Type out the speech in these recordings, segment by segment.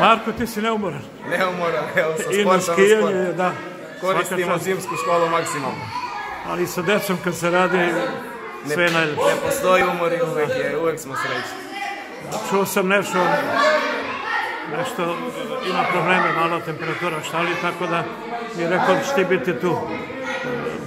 Marko, ti si neumoran. Neumoran, evo sa I sporta na skijanje, da. Koristimo zimsku školu maksimalno. Ali sa decom kad se radi, sve je najljepše. Ne postoji umor i uvek, je, uvek smo srećni. Čuo sam nešto, nešto ima probleme, malo temperatura, šta li, tako da mi je rekao da će ti biti tu.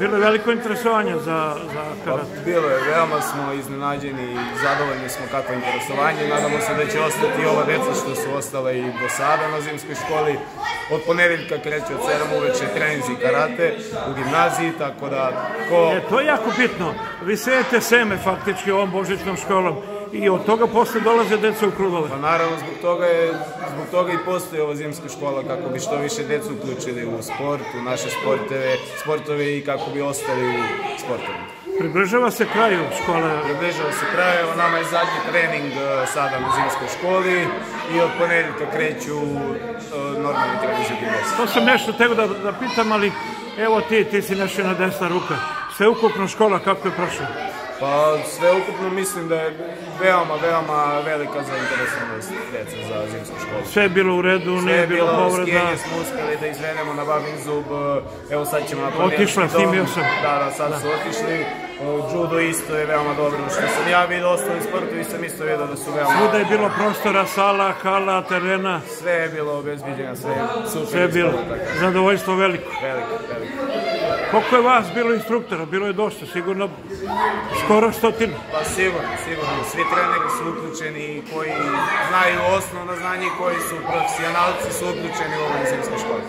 Bilo je veliko interesovanje za, za Pa, karate. bilo je, veoma smo iznenađeni i zadovoljni smo kako je interesovanje. Nadamo se da će ostati i ova deca što su ostale i do sada na zimskoj školi. Od ponedeljka kreće od 7 uveče treninzi karate u gimnaziji, tako da ko... E, to je jako bitno. Vi sejete seme faktički ovom božićnom školom i od toga posle dolaze deca u klubove. Pa naravno, zbog toga, je, zbog toga i postoji ova zimska škola, kako bi što više decu uključili u sport, u naše sporteve, sportove i kako bi ostali u sportovima. Približava se kraju škole. Približava se kraj, evo nama je zadnji trening e, sada na zimskoj školi i od ponedeljka kreću e, normalni u gimnaziji. To sam nešto tego da, da pitam, ali evo ti, ti si naša na desna ruka. Sve ukupno škola kako je prošla? Pa sve ukupno mislim da je veoma, veoma velika zainteresovanost deca za zimsku školu. Sve je bilo u redu, Sve nije je bilo bilo, povreda. skijenje smo uspeli da izvedemo na Babin zub, e, evo sad ćemo na Otišla, snimio sam. Da, da, sad su otišli. Judo isto je veoma dobro, što sam ja vidio, ostali sportovi sam isto vidio da su veoma... Svuda je bilo prostora, sala, hala, terena, Sve je bilo obezbiđeno, sve je super. sve je bilo. tako. Zadovoljstvo veliko. Veliko, veliko. Koliko je vas bilo instruktora? Bilo je dosta, sigurno skoro stotinu. Pa sigurno, sigurno. Svi treneri su uključeni koji znaju osnovno znanje i koji su profesionalci su uključeni u ovoj zimskoj školi.